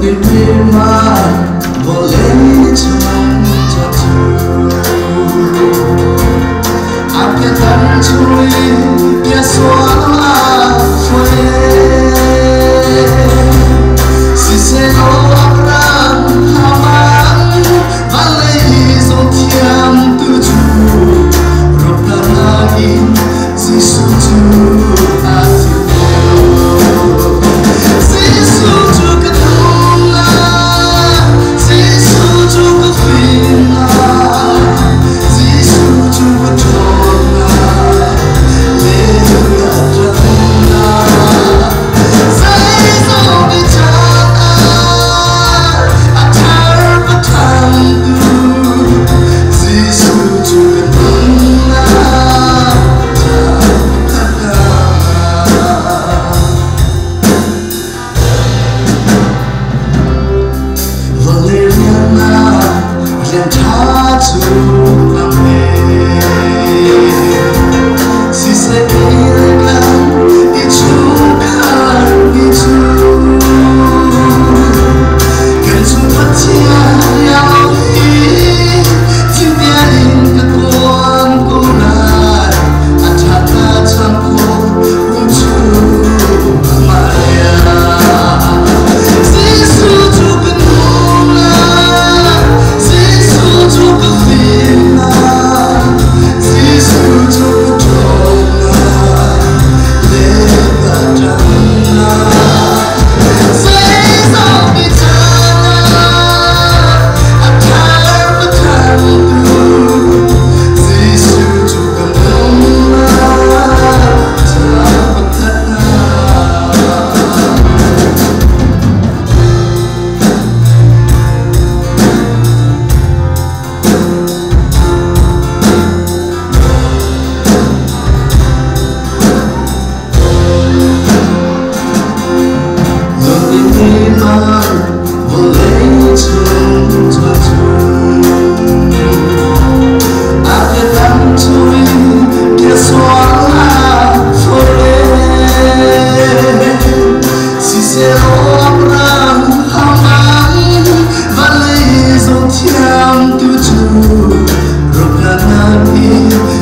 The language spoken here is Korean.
눈빛들만 몰래 저만져줘 앞에 단초에 뺏어 you.